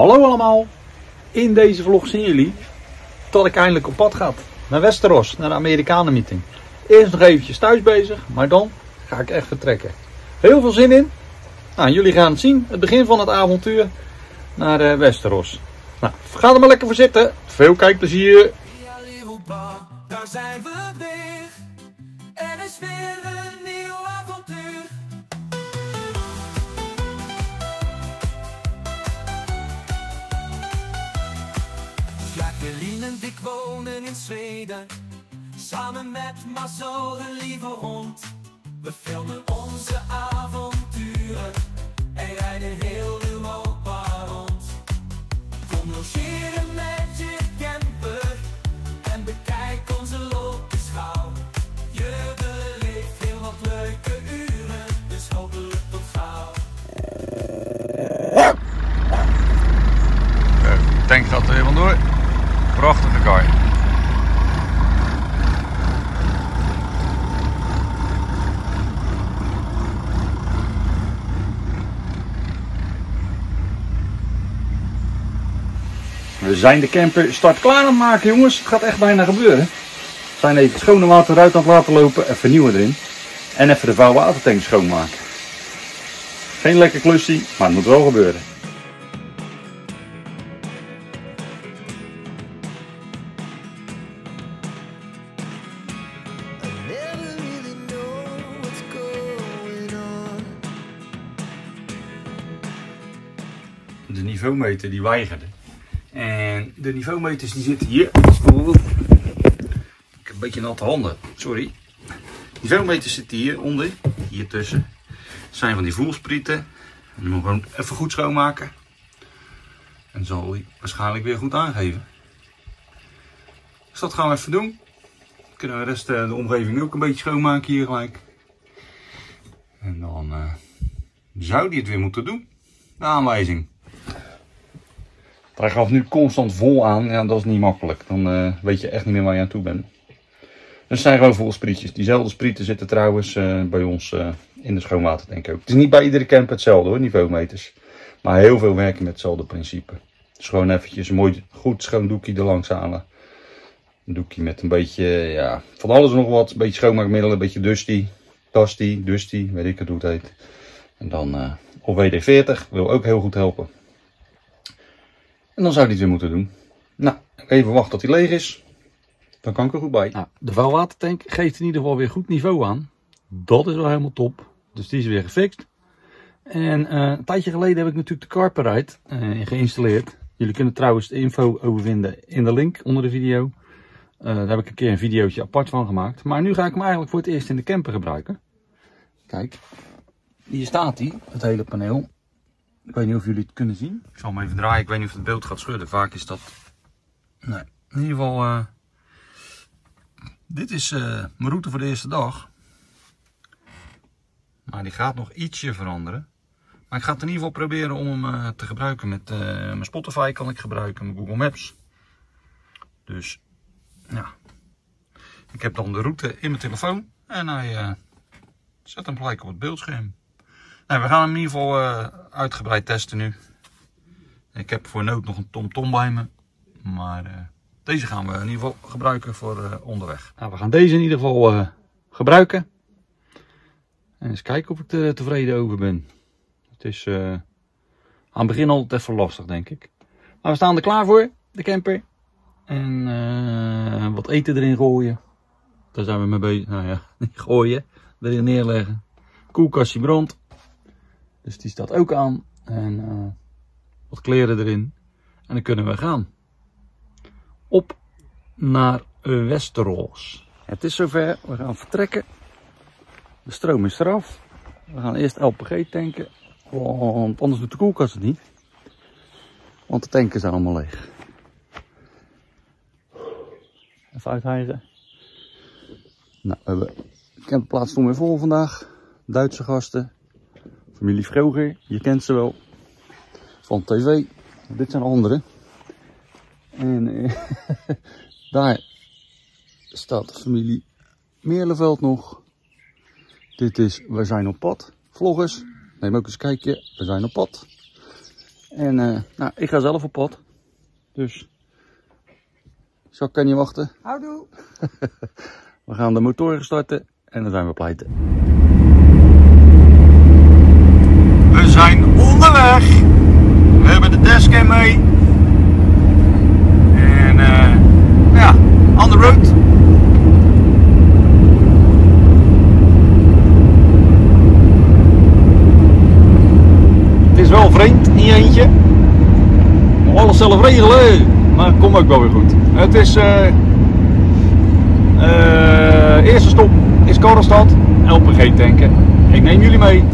Hallo allemaal. In deze vlog zien jullie dat ik eindelijk op pad ga. Naar Westeros, naar de Amerikanen meeting. Eerst nog eventjes thuis bezig, maar dan ga ik echt vertrekken. Heel veel zin in. Nou, jullie gaan het zien. Het begin van het avontuur naar uh, Westeros. Nou, ga er maar lekker voor zitten. Veel kijkplezier. Daar zijn we weer. Er is weer Wonen in Zweden. Samen met Marcel, een lieve hond. We filmen onze avonturen en rijden heel Europa rond. Kom logeren met zijn de camper start klaar aan het maken jongens. Het gaat echt bijna gebeuren. We zijn even het schone water eruit aan het laten lopen. Even vernieuwen erin. En even de vouwwatertank schoonmaken. Geen lekker klusje, maar het moet wel gebeuren. de niveaumeter die weigerde. De niveaumeters die zitten hier. Ik heb een beetje natte handen, sorry. Niveaumeters zitten hier onder, hier tussen. Dat zijn van die voelsprieten. En die moet gewoon even goed schoonmaken. En zal hij waarschijnlijk weer goed aangeven. Dus dat gaan we even doen. Dan kunnen we de rest eh, de omgeving ook een beetje schoonmaken hier gelijk. En dan eh, zou die het weer moeten doen. De aanwijzing. Hij gaf nu constant vol aan. Ja, dat is niet makkelijk. Dan eh, weet je echt niet meer waar je aan toe bent. Dus zijn gewoon vol sprietjes. Diezelfde sprieten zitten trouwens eh, bij ons eh, in de schoonwatertank ook. Het is niet bij iedere camper hetzelfde hoor, niveaumeters. Maar heel veel werken met hetzelfde principe. Dus gewoon eventjes een mooi goed schoon doekje er langs halen. Een doekje met een beetje, ja, van alles nog wat. Een beetje schoonmaakmiddelen, een beetje dusty. Dusty, dusty, weet ik het hoe het heet. En dan, of WD-40, wil ook heel goed helpen. En dan zou hij het weer moeten doen. Nou, even wachten tot hij leeg is. Dan kan ik er goed bij. Nou, de vuilwatertank geeft in ieder geval weer goed niveau aan. Dat is wel helemaal top. Dus die is weer gefixt. En eh, een tijdje geleden heb ik natuurlijk de Carperite eh, geïnstalleerd. Jullie kunnen trouwens de info over vinden in de link onder de video. Eh, daar heb ik een keer een videootje apart van gemaakt. Maar nu ga ik hem eigenlijk voor het eerst in de camper gebruiken. Kijk, hier staat hij, het hele paneel. Ik weet niet of jullie het kunnen zien. Ik zal hem even draaien. Ik weet niet of het beeld gaat schudden. Vaak is dat... Nee, in ieder geval... eh, dit is eh, mijn route voor de eerste dag. Maar die gaat nog ietsje veranderen. Maar ik ga het in ieder geval proberen om hem eh, te gebruiken. Met mijn Spotify kan ik gebruiken. Mijn Google Maps. Dus, ja. Ik heb dan de route in mijn telefoon. En hij zet hem gelijk op het beeldscherm. We gaan hem in ieder geval eh, uitgebreid testen nu. Ik heb voor nood nog een TomTom bij me. Maar eh, deze gaan we in ieder geval gebruiken voor eh, onderweg. Nou, we gaan deze in ieder geval gebruiken. En eens kijken of ik er tevreden over ben. Het is aan het begin altijd even lastig, denk ik. Maar we staan er klaar voor, de camper. En wat eten erin gooien. Daar zijn we mee bezig. Nou ja, gooien. Erin neerleggen. Koelkastje brandt. Dus die staat ook aan. En eh, wat kleren erin. En dan kunnen we gaan. Op naar Westeros. Het is zover. We gaan vertrekken. De stroom is eraf. We gaan eerst LPG tanken. Want anders doet de koelkast het niet. Want de tanken zijn allemaal leeg. Even uithijgen. Nou, we hebben de camperplaats stond weer vol vandaag. Duitse gasten. Familie Vroger, je kent ze wel. Van tv. Dit zijn anderen. En eh, daar staat de familie Meerleveld nog. Dit is We zijn op pad. Vloggers, neem ook eens een kijkje. We zijn op pad. En uh, nou, ik ga zelf op pad. Dus zo kan je wachten. Houdoe. we gaan de motoren starten en dan zijn we pleiten. We zijn onderweg. We hebben de dashcam mee. En uh, ja, on the road. Het is wel vreemd je eentje. Alles zelf regelen. Maar kom ook wel weer goed. Het is uh, eerste stop is Karlstad. LPG tanken. Ik neem jullie mee.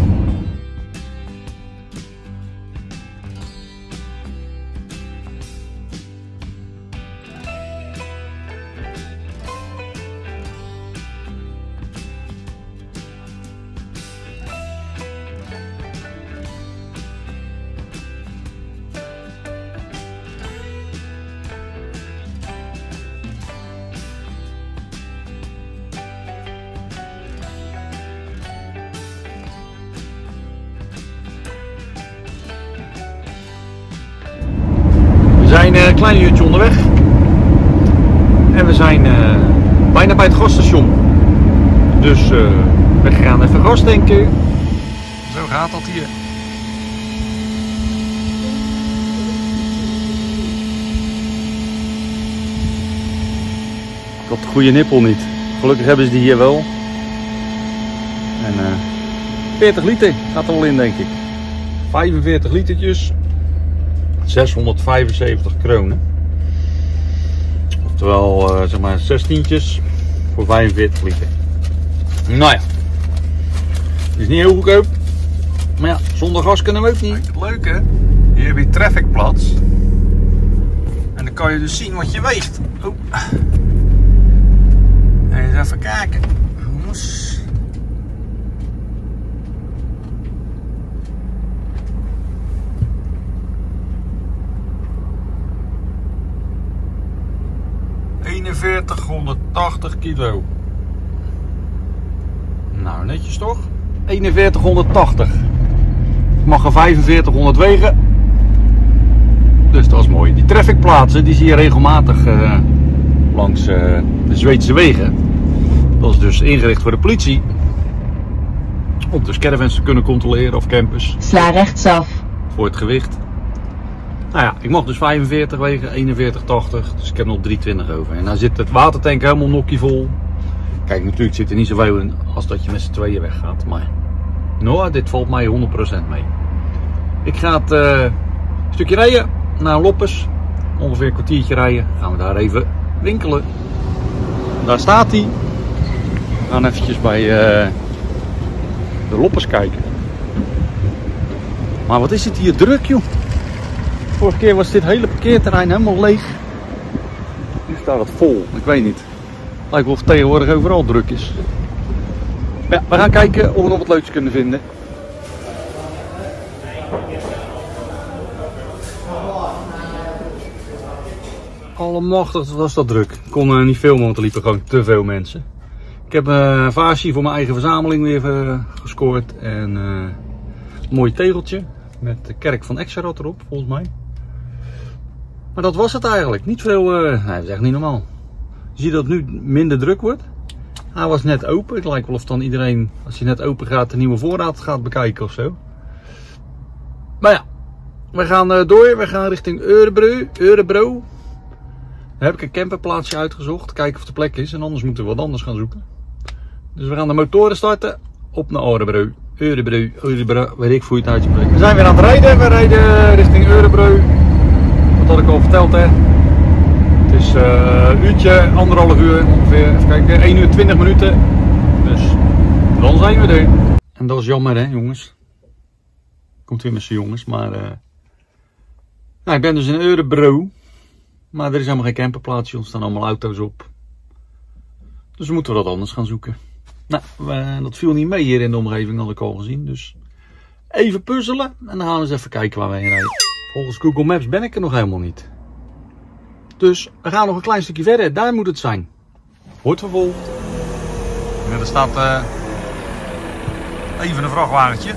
En we zijn uh, bijna bij het gasstation. Dus uh, we gaan even gas tanken. Zo gaat dat hier. Ik had de goede nippel niet. Gelukkig hebben ze die hier wel. En uh, 40 liter gaat er wel in denk ik. 45 litertjes. 675 kronen. Oftewel, uh, zeg maar 16 voor 45 liter. Nou ja, is niet heel goedkoop. Maar ja, zonder gas kunnen we ook niet. Het leuke, hier heb je trafficplaats. En dan kan je dus zien wat je weegt. Oh. Eens even kijken. Jongens. ...4180 kilo. Nou, netjes toch? 4180. Ik mag er 4500 wegen. Dus dat is mooi. Die trafficplaatsen die zie je regelmatig uh, langs uh, de Zweedse wegen. Dat is dus ingericht voor de politie. Om dus caravans te kunnen controleren of campers. Sla rechtsaf. Voor het gewicht. Nou ja, ik mag dus 45 wegen, 41,80. Dus ik heb nog 320 over. En dan zit het watertank helemaal nokkie vol. Kijk, natuurlijk zit er niet zoveel in als dat je met z'n tweeën weggaat. Maar nou, dit valt mij 100% mee. Ik ga het uh, stukje rijden naar Loppes. Ongeveer een kwartiertje rijden. Gaan we daar even winkelen. Daar staat hij. We gaan eventjes bij uh, de Loppes kijken. Maar wat is het hier druk, joh. Vorige keer was dit hele parkeerterrein helemaal leeg. Nu staat het vol. Ik weet niet. Lijkt wel of het tegenwoordig overal druk is. Ja, we gaan kijken of we nog wat leuks kunnen vinden. Allemachtig, was dat druk. Ik kon uh, niet filmen, want er liepen gewoon te veel mensen. Ik heb een vaasje voor mijn eigen verzameling weer uh, gescoord. En uh, een mooi tegeltje met de kerk van Exerat erop, volgens mij. Maar dat was het eigenlijk. Niet veel, nee, dat is echt niet normaal. Je ziet dat het nu minder druk wordt. Hij was net open. Het lijkt wel of dan iedereen, als je net open gaat, de nieuwe voorraad gaat bekijken of zo. Maar ja, we gaan door. We gaan richting Eurebro. Eurebro. Daar heb ik een camperplaatsje uitgezocht. Kijken of de plek is. En anders moeten we wat anders gaan zoeken. Dus we gaan de motoren starten. Op naar Eurebro. Eurebro. Eurebro. Weet ik hoe je het uitspreekt. We zijn weer aan het rijden. We rijden richting Eurebro. Dat ik al verteld hè. Het is een uurtje, anderhalf uur ongeveer. Even kijken, 1 uur 20 minuten. Dus dan zijn we er. En dat is jammer hè jongens. Komt weer met z'n jongens, maar... Uh... Nou, ik ben dus in Eurebro. Maar er is helemaal geen camperplaatsje, er staan allemaal auto's op. Dus we moeten wat anders gaan zoeken. Nou, dat viel niet mee hier in de omgeving, had ik al gezien. Dus even puzzelen en dan gaan we eens even kijken waar we heen rijden. Volgens Google Maps ben ik er nog helemaal niet. Dus we gaan nog een klein stukje verder. Daar moet het zijn. Wordt vervolgd. Ja, er staat uh, even een vrachtwagentje.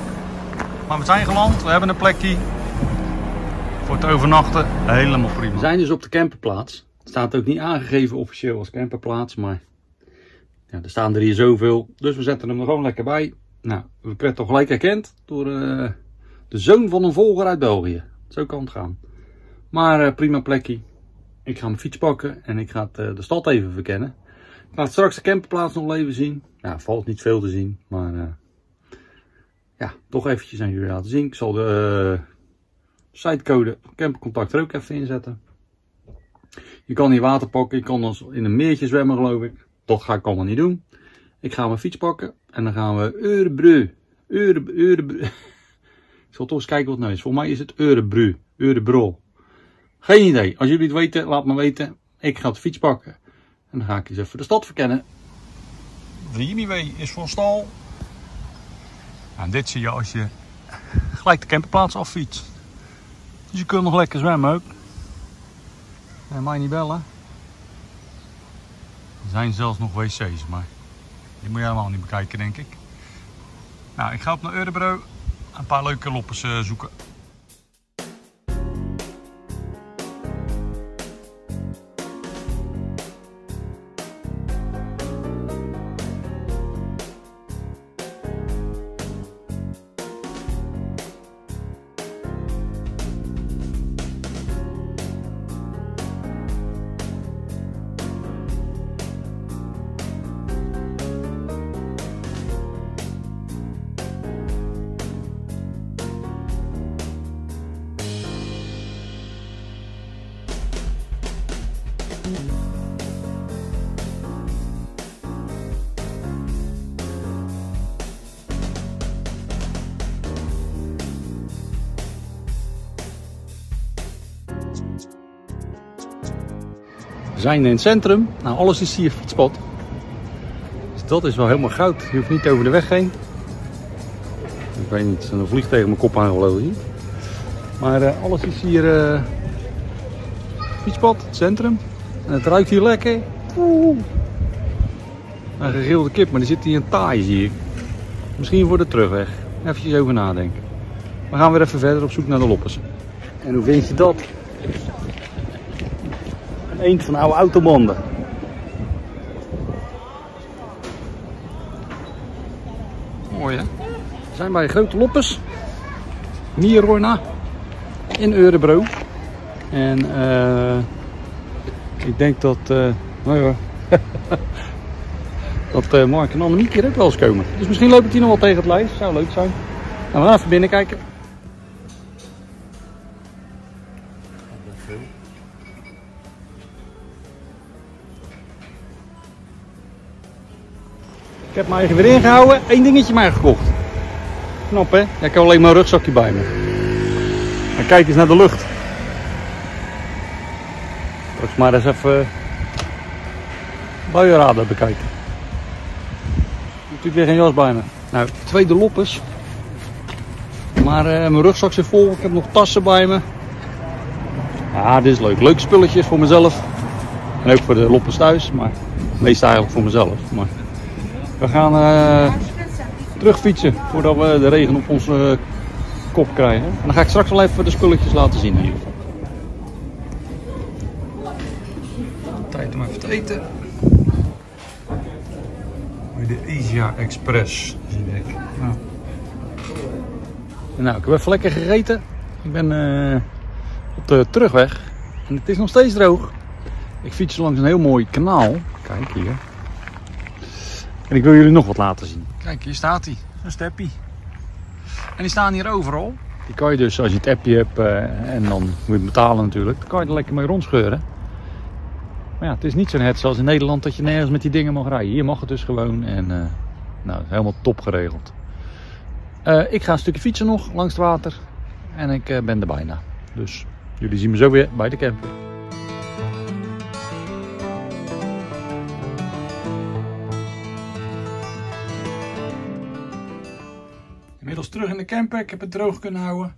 Maar we zijn geland. We hebben een plekje. Voor het overnachten helemaal prima. We zijn dus op de camperplaats. Het staat ook niet aangegeven officieel als camperplaats, maar ja, er staan er hier zoveel. Dus we zetten hem er gewoon lekker bij. Nou, we hebben toch gelijk herkend door eh, de zoon van een volger uit België. Zo kan het gaan. Maar eh, prima plekje. Ik ga mijn fiets pakken en ik ga eh, de stad even verkennen. Ik ga straks de camperplaats nog even zien. Ja, valt niet veel te zien, maar eh, ja, toch eventjes aan jullie laten zien. Ik zal de sitecode campercontact er ook even inzetten. Je kan hier water pakken, je kan in een meertje zwemmen geloof ik. Dat ga ik allemaal niet doen. Ik ga mijn fiets pakken en dan gaan we Eurebru. Eure, Eurebru. Ik zal toch eens kijken wat het nou is. Volgens mij is het Eurebru. Eurebro. Geen idee. Als jullie het weten, laat me weten. Ik ga de fiets pakken. En dan ga ik eens even de stad verkennen. De is van stal. En dit zie je als je gelijk de camperplaats affietst. Dus je kunt nog lekker zwemmen ook. En mij niet bellen. Er zijn zelfs nog wc's, maar die moet je helemaal niet bekijken, denk ik. Nou, ik ga op naar Eurebro een paar leuke loppers eh, zoeken. We zijn in het centrum. Nou, alles is hier fietspad. Dus dat is wel helemaal goud. Je hoeft niet over de weg heen. Ik weet niet, er vliegt tegen mijn kop aangelopen hier. Maar eh, alles is hier eh, fietspad, het centrum. En het ruikt hier lekker. Oeh. Een gegrilde kip, maar er zit hier een taai zie ik. Misschien voor de terugweg. Even over nadenken. We gaan weer even verder op zoek naar de loppers. En hoe vind je dat? Een eend van oude autobanden. Mooi hè? We zijn bij Grote Loppers. Mierorna. In Eurebro. En eh ik denk dat, eh nou ja, dat eh, Mark en Annemiek hier ook wel eens komen. Dus misschien loop ik die nog wel tegen het lijf. Zou leuk zijn. Nou, we gaan even binnen heb mij even weer ingehouden. Eén dingetje maar gekocht. Knap hè? Ik heb alleen een rugzakje bij me. Kijk eens naar de lucht. Straks maar eens even buienradar bekijken. Natuurlijk weer geen jas bij me. Nou, tweede loppers. Maar eh, mijn rugzak zit vol. Ik heb nog tassen bij me. Ja, dit is leuk. Leuke spulletjes voor mezelf. En ook voor de loppers thuis. Maar meest eigenlijk voor mezelf. Maar we gaan eh terugfietsen voordat we de regen op onze kop krijgen. En dan ga ik straks wel even de spulletjes laten zien. Hier. Tijd om even te eten. De Asia Express, zie ik. Nou. nou, ik heb even lekker gegeten. Ik ben eh, op de terugweg. En het is nog steeds droog. Ik fiets langs een heel mooi kanaal. Kijk hier. En ik wil jullie nog wat laten zien. Kijk, hier staat hij. Een steppie. En die staan hier overal. Die kan je dus, als je het appje hebt eh, en dan moet je het betalen natuurlijk, dan kan je er lekker mee rondscheuren. Maar ja, het is niet zo'n het zoals in Nederland dat je nergens met die dingen mag rijden. Hier mag het dus gewoon en eh, nou, helemaal top geregeld. Eh, ik ga een stukje fietsen nog langs het water en ik ben er bijna. Dus jullie zien me zo weer bij de camper. Terug in de camper. Ik heb het droog kunnen houden.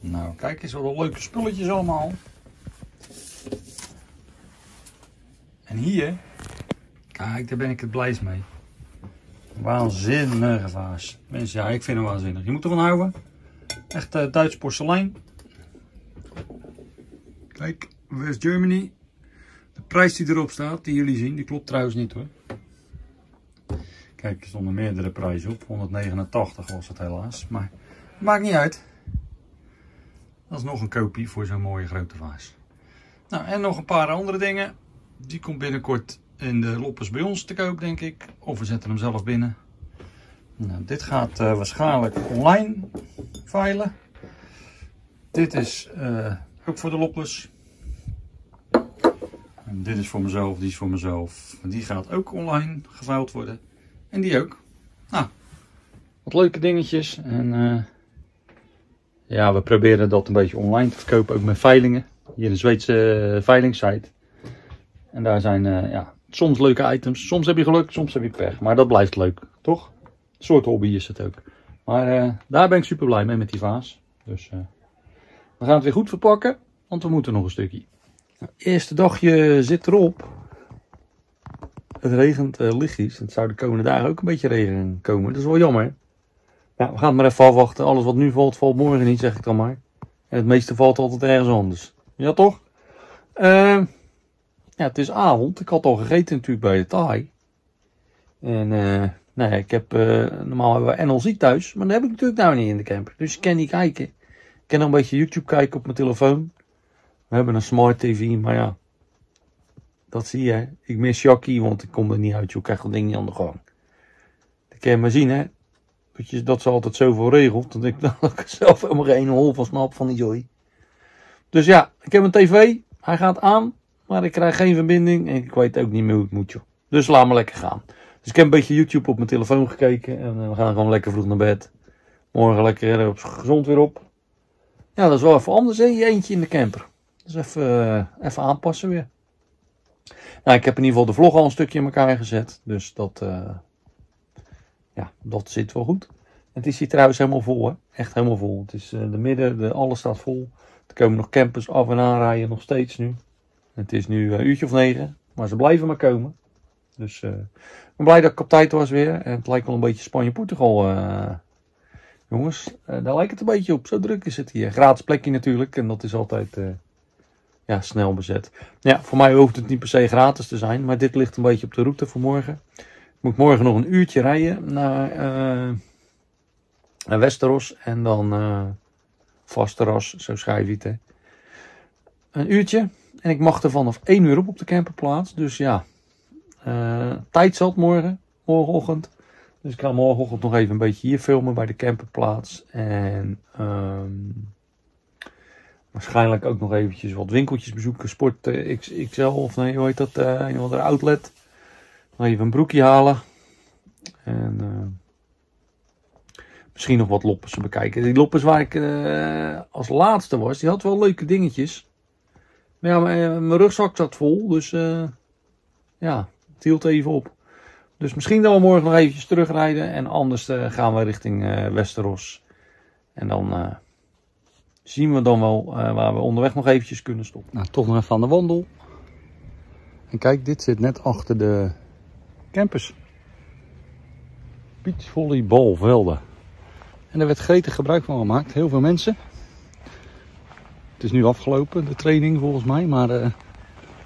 Nou, kijk eens wat een leuke spulletjes allemaal. En hier, kijk, daar ben ik het blijst mee. Waanzinnige vaas. Mensen, ja, ik vind hem waanzinnig. Je moet ervan houden. Echt eh, Duits porselein. Kijk, West Germany. De prijs die erop staat, die jullie zien, die klopt trouwens niet hoor. Kijk, er stonden meerdere prijzen op. 189 was het helaas. Maar maakt niet uit. Dat is nog een kopie voor zo'n mooie grote vaas. Nou, en nog een paar andere dingen. Die komt binnenkort in de loppers bij ons te koop, denk ik. Of we zetten hem zelf binnen. Nou, dit gaat uh, waarschijnlijk online veilen. Dit is uh, ook voor de loppers. En dit is voor mezelf, die is voor mezelf. Die gaat ook online geveild worden. En die ook. Nou, wat leuke dingetjes. En uh, ja, we proberen dat een beetje online te verkopen, ook met veilingen. Hier een Zweedse veilingssite. En daar zijn uh, ja, soms leuke items. Soms heb je geluk, soms heb je pech. Maar dat blijft leuk, toch? Een soort hobby is het ook. Maar uh, daar ben ik super blij mee met die vaas. Dus we gaan het weer goed verpakken, want we moeten nog een stukje. Nou, eerste dagje zit erop. Het regent uh, lichtjes. Het zou de komende dagen ook een beetje regen komen. Dat is wel jammer. Ja, we gaan maar even afwachten. Alles wat nu valt, valt morgen niet, zeg ik dan maar. En het meeste valt altijd ergens anders. Ja, toch? Uh, ja, het is avond. Ik had al gegeten natuurlijk bij de Thai. En uh, nou ja, ik heb, uh, normaal hebben we NLZ thuis. Maar dat heb ik natuurlijk nou niet in de camper. Dus ik kan niet kijken. Ik kan nog een beetje YouTube kijken op mijn telefoon. We hebben een smart tv, maar ja. Dat zie je. Ik mis Jackie, want ik kom er niet uit. Je krijgt dat ding niet aan de gang. Dat kan je maar zien, hè. Dat, je, dat ze altijd zoveel regelt. Dat ik, dat zelf helemaal geen hol van snap van die joy. Dus ja, ik heb een tv. Hij gaat aan. Maar ik krijg geen verbinding. En ik weet ook niet meer hoe het moet, joh. Dus laat me lekker gaan. Dus ik heb een beetje YouTube op mijn telefoon gekeken. En we gaan gewoon lekker vroeg naar bed. Morgen lekker gezond weer op. Ja, dat is wel even anders, hè. Je eentje in de camper. Dus even, uh, even aanpassen weer. Nou, ik heb in ieder geval de vlog al een stukje in elkaar gezet. Dus dat, uh, ja, dat zit wel goed. Het is hier trouwens helemaal vol, hè. Echt helemaal vol. Het is uh, de midden, de, alles staat vol. Er komen nog campers af en aan rijden, nog steeds nu. Het is nu een uurtje of negen, maar ze blijven maar komen. Dus ik ben blij dat ik op tijd was weer. En het lijkt wel een beetje Spanje-Portugal Jongens, uh, daar lijkt het een beetje op. Zo druk is het hier. Gratis plekje natuurlijk. En dat is altijd uh, ja, snel bezet. Ja, voor mij hoeft het niet per se gratis te zijn. Maar dit ligt een beetje op de route voor morgen. Ik moet morgen nog een uurtje rijden naar, uh, naar Westeros. En dan uh, zo schrijf je het. Een uurtje. En ik mag er vanaf 1 uur op op de camperplaats. Dus ja, tijd zat morgen. Morgenochtend. Dus ik ga morgenochtend nog even een beetje hier filmen bij de camperplaats. En um, waarschijnlijk ook nog eventjes wat winkeltjes bezoeken. Sport uh, XL of nee, hoe heet dat? Uh, een of andere outlet. Nog even een broekje halen. En uh, misschien nog wat loppers bekijken. Die loppers waar ik als laatste was, die had wel leuke dingetjes. Maar ja, mijn rugzak zat vol. Dus ja, het hield even op. Dus misschien dat we morgen nog eventjes terugrijden. En anders gaan we richting Westeros. En dan zien we dan wel waar we onderweg nog eventjes kunnen stoppen. Nou, toch nog even aan de wandel. En kijk, dit zit net achter de campus. Beachvolleybalvelden. En er werd gretig gebruik van gemaakt. Heel veel mensen. Het is nu afgelopen, de training volgens mij. Maar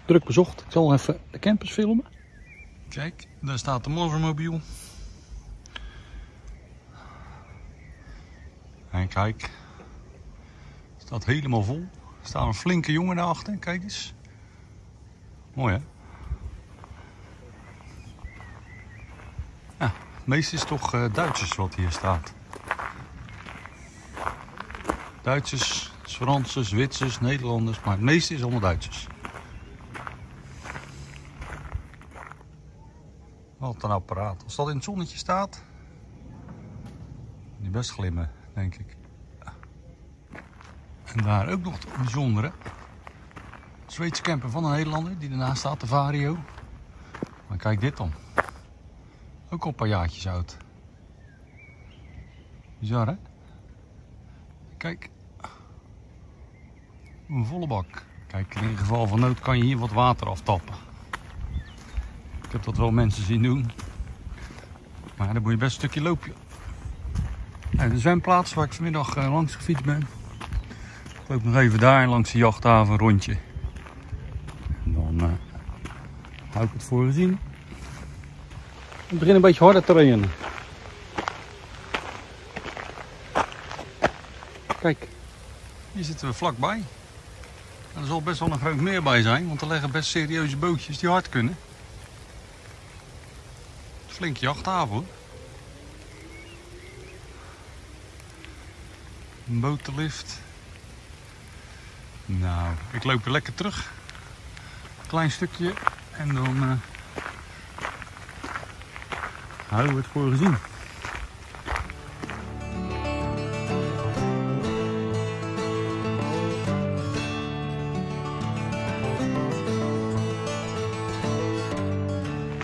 druk bezocht. Ik zal even de campus filmen. Kijk, daar staat de motormobiel. En kijk, staat helemaal vol. Er staat een flinke jongen daarachter, kijk eens. Mooi hè? Ja, het meeste is toch uh, Duitsers wat hier staat. Duitsers, Fransen, Zwitsers, Nederlanders, maar het meeste is allemaal Duitsers. Wat een apparaat. Als dat in het zonnetje staat, die best glimmen, denk ik. En daar ook nog het bijzondere. Zweedse camper van een Nederlander die ernaast staat, de Vario. Maar kijk dit dan. Ook al een paar jaartjes oud. Bizar hè? Kijk. Een volle bak. Kijk, in geval van nood kan je hier wat water aftappen. Ik heb dat wel mensen zien doen. Maar dan moet je best een stukje lopen. En de zwemplaats waar ik vanmiddag langs gefietst ben. Loop nog even daar langs de jachthaven een rondje. En dan eh, hou ik het voor gezien. Het begint een beetje harder te rennen. Kijk. Hier zitten we vlakbij. En er zal best wel een groot meer bij zijn, want er liggen best serieuze bootjes die hard kunnen. Flink jachthaven hoor. Een. Nou, ik loop weer lekker terug. Klein stukje en dan uh, houden we het voor gezien.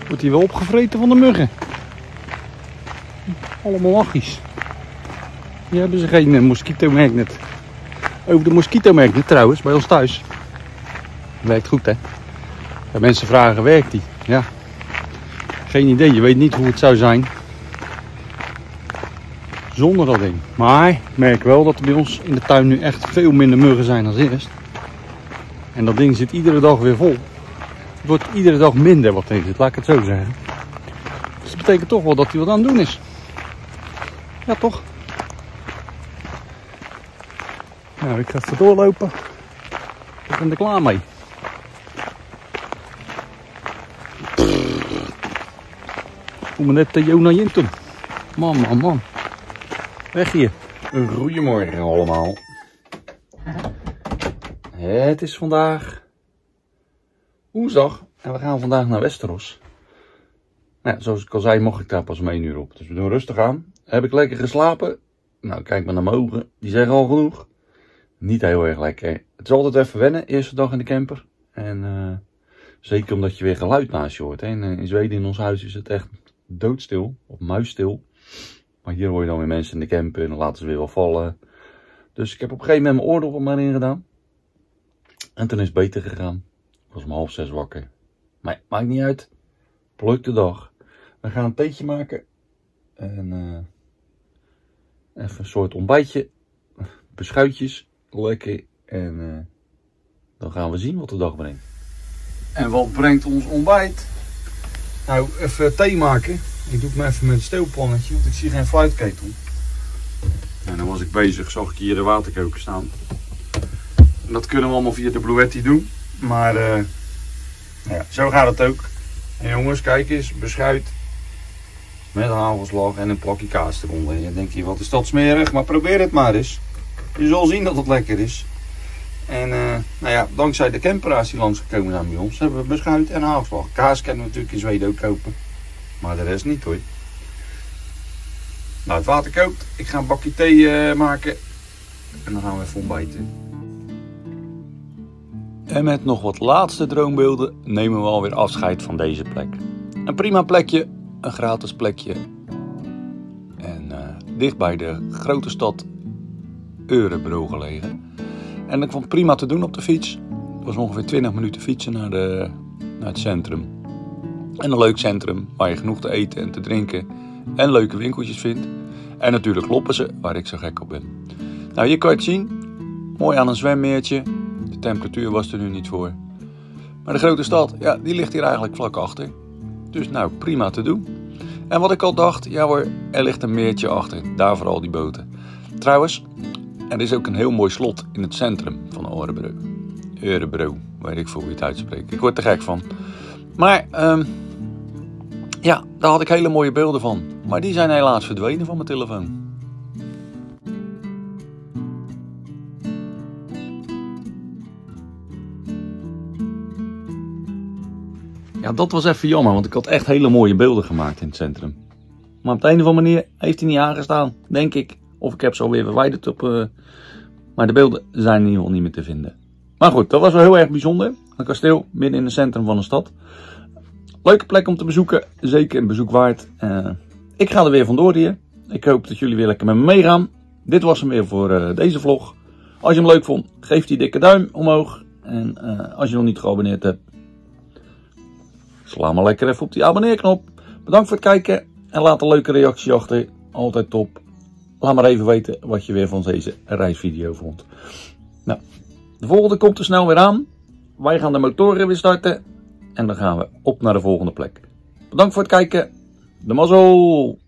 Wordt hij wel opgevreten van de muggen. Allemaal lachjes. Hier hebben ze geen uh, mosquito magnet. Over de mosquito magnet trouwens, bij ons thuis. Werkt goed hè. Ja, mensen vragen, werkt die? Ja. Geen idee, je weet niet hoe het zou zijn. Zonder dat ding. Maar ik merk wel dat er bij ons in de tuin nu echt veel minder muggen zijn dan eerst. En dat ding zit iedere dag weer vol. Het wordt iedere dag minder wat zit, laat ik het zo zeggen. Dus dat betekent toch wel dat hij wat aan het doen is. Ja, toch? Nou, ik ga even doorlopen. Ik ben er klaar mee. voel me net de Jona Jinten. Man, man, man. Weg hier. Goedemorgen allemaal. Het is vandaag woensdag en we gaan vandaag naar Westeros. Nou, zoals ik al zei, mocht ik daar pas om 1 uur op. Dus we doen rustig aan. Heb ik lekker geslapen? Nou, kijk maar naar mijn ogen. Die zeggen al genoeg. Niet heel erg lekker. Het is altijd even wennen, eerste dag in de camper. En uh, zeker omdat je weer geluid naast je hoort. Hè. In, in Zweden in ons huis is het echt doodstil of muisstil. Maar hier hoor je dan weer mensen in de camper en dan laten ze weer wel vallen. Dus ik heb op een gegeven moment mijn oordoppen maar in gedaan. En toen is het beter gegaan. Ik was om half zes wakker. Maar maakt niet uit. Pluk de dag. We gaan een theetje maken. En uh, even een soort ontbijtje. Beschuitjes. Lekker. En uh, dan gaan we zien wat de dag brengt. En wat brengt ons ontbijt? Nou, even thee maken. Ik doe het maar even met een steelpannetje, want ik zie geen fluitketel. En dan was ik bezig, zag ik hier de waterkoker staan. En dat kunnen we allemaal via de Bluetti doen. Maar uh, ja, zo gaat het ook. En jongens, kijk eens, beschuit met hagelslag en een plakje kaas eronder. En je denkt hier, wat is dat smerig? Maar probeer het maar eens. Je zal zien dat het lekker is. En uh, nou ja, dankzij de camperaars die langsgekomen zijn bij ons, hebben we beschuit en hagelslag. Kaas kunnen we natuurlijk in Zweden ook kopen. Maar de rest niet hoor. Nou, het water kookt. Ik ga een bakje thee uh, maken. En dan gaan we even ontbijten. En met nog wat laatste droombeelden nemen we alweer afscheid van deze plek. Een prima plekje, een gratis plekje. En uh, dicht bij de grote stad Eurebro gelegen. En ik vond prima te doen op de fiets. Het was ongeveer 20 minuten fietsen naar, de, naar het centrum. En een leuk centrum waar je genoeg te eten en te drinken en leuke winkeltjes vindt. En natuurlijk Loppense, waar ik zo gek op ben. Nou, hier kan je het zien. Mooi aan een zwemmeertje. De temperatuur was er nu niet voor. Maar de grote stad, ja, die ligt hier eigenlijk vlak achter. Dus nou, prima te doen. En wat ik al dacht, ja hoor, er ligt een meertje achter. Daar vooral die boten. Trouwens, er is ook een heel mooi slot in het centrum van Orebro. Orebro, weet ik veel hoe je het uitspreekt. Ik word er gek van. Maar, um, ja, daar had ik hele mooie beelden van. Maar die zijn helaas verdwenen van mijn telefoon. Ja, dat was even jammer, want ik had echt hele mooie beelden gemaakt in het centrum. Maar op de een of andere manier heeft hij niet aangestaan, denk ik. Of ik heb ze alweer verwijderd op. Uh, maar de beelden zijn in ieder geval niet meer te vinden. Maar goed, dat was wel heel erg bijzonder. Een kasteel midden in het centrum van de stad. Leuke plek om te bezoeken. Zeker een bezoek waard. Uh, ik ga er weer vandoor hier. Ik hoop dat jullie weer lekker met me meegaan. Dit was hem weer voor uh, deze vlog. Als je hem leuk vond, geef die dikke duim omhoog. En als je nog niet geabonneerd hebt, sla maar lekker even op die abonneerknop. Bedankt voor het kijken en laat een leuke reactie achter. Altijd top. Laat maar even weten wat je weer van deze reisvideo vond. Nou, de volgende komt er snel weer aan. Wij gaan de motoren weer starten. En dan gaan we op naar de volgende plek. Bedankt voor het kijken. De mazzel!